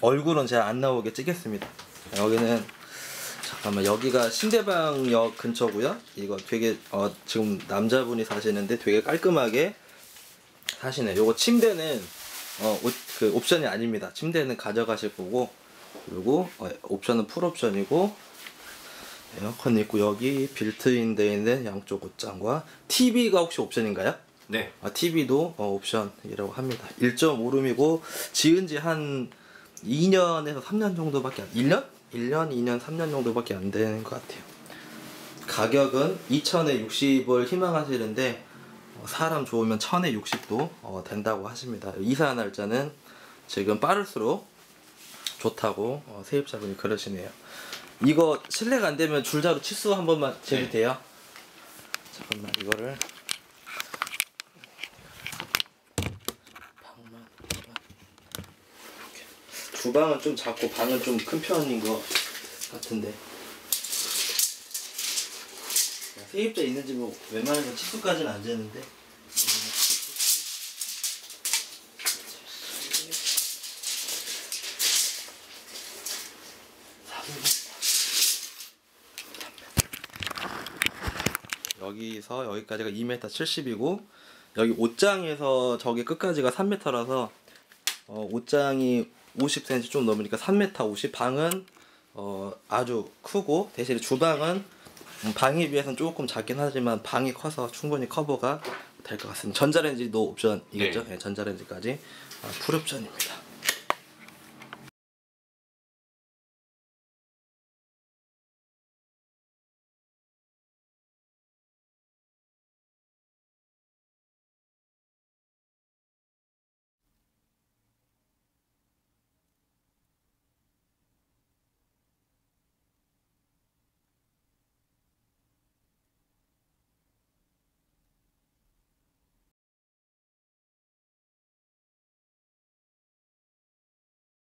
얼굴은 잘 안 나오게 찍겠습니다. 여기는 잠깐만 여기가 신대방역 근처고요. 이거 되게 어, 지금 남자분이 사시는데 되게 깔끔하게 사시네. 요거 침대는 어, 오, 그 옵션이 아닙니다. 침대는 가져가실 거고 그리고 어, 옵션은 풀 옵션이고 에어컨 있고 여기 빌트인 돼 있는 양쪽 옷장과 TV가 혹시 옵션인가요? 네. 아, TV도 어, 옵션이라고 합니다. 1.5룸이고 지은 지 한 2년에서 3년 정도밖에 안 1년? 1년, 2년, 3년 정도밖에 안 되는 것 같아요. 가격은 2,000에 60을 희망하시는데 어, 사람 좋으면 1,000에 60도 어, 된다고 하십니다. 이사 날짜는 지금 빠를수록 좋다고 어, 세입자분이 그러시네요. 이거 실례가 안 되면 줄자로 치수 한 번만 재도 네. 돼요? 잠깐만 이거를 방만 방만. 이렇게. 주방은 좀 작고 방은 좀 큰 편인 것 같은데. 세입자 있는 집은 웬만해서 치수까지는 안 재는데. 여기서 여기까지가 2m 70이고 여기 옷장에서 저기 끝까지가 3m라서 어, 옷장이 50cm 좀 넘으니까 3m 50 방은 어, 아주 크고 대신에 주방은 음, 방에 비해서는 조금 작긴 하지만 방이 커서 충분히 커버가 될 것 같습니다. 전자레인지도 옵션이겠죠? 네. 네, 전자레인지까지 아, 풀 옵션입니다.